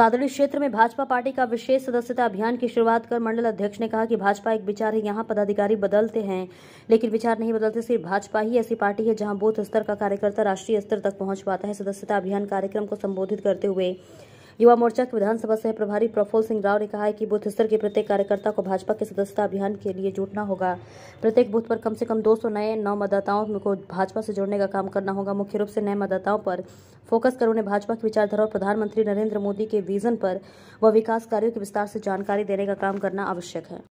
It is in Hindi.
सादड़ी क्षेत्र में भाजपा पार्टी का विशेष सदस्यता अभियान की शुरुआत कर मंडल अध्यक्ष ने कहा कि भाजपा एक विचार है, यहाँ पदाधिकारी बदलते हैं, लेकिन विचार नहीं बदलते, सिर्फ़ भाजपा ही ऐसी पार्टी है जहाँ बूथ स्तर का कार्यकर्ता राष्ट्रीय स्तर तक पहुँच पाता है। सदस्यता अभियान कार्यक्रम को संबोधित करते हुए युवा मोर्चा के विधानसभा सह प्रभारी प्रफुल्ल सिंह राव ने कहा है कि बूथ स्तर के प्रत्येक कार्यकर्ता को भाजपा के सदस्यता अभियान के लिए जुटना होगा। प्रत्येक बूथ पर कम से कम 200 नए, नौ मतदाताओं को भाजपा से जोड़ने का काम करना होगा। मुख्य रूप से नए मतदाताओं पर फोकस कर उन्हें भाजपा की विचारधारा और प्रधानमंत्री नरेंद्र मोदी के विजन पर व विकास कार्यों के विस्तार से जानकारी देने का काम करना आवश्यक है।